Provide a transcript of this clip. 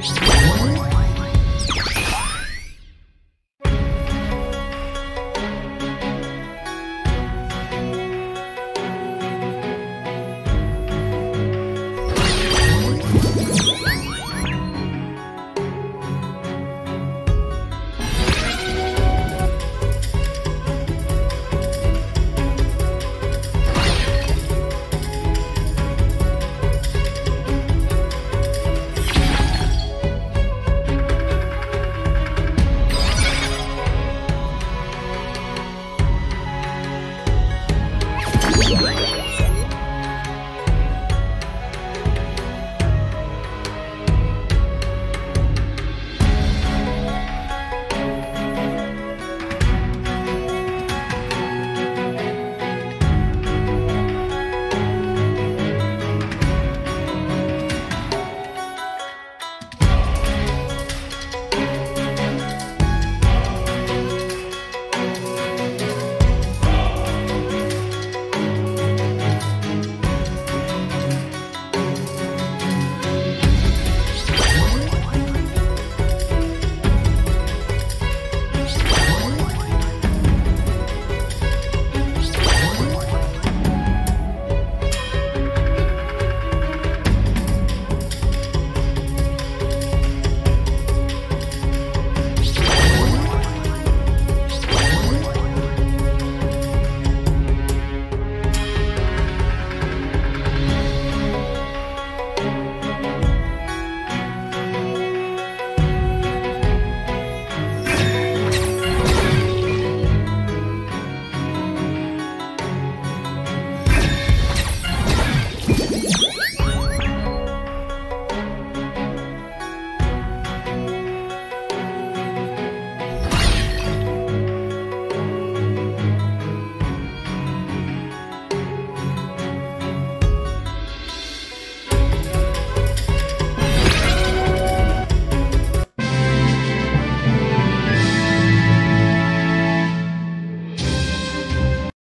Cheers.